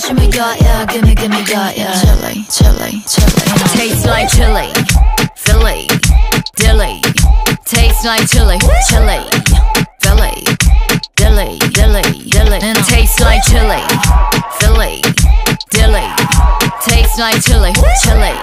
shimmy, shimmy, got ya. Gimme, gimme, got ya. Chili, chili, chili. Tastes like chili, Philly, dilly. Tastes like chili, chili, Philly, dilly, dilly, dilly. Tastes like chili, Philly, dilly. Tastes like chili, chili.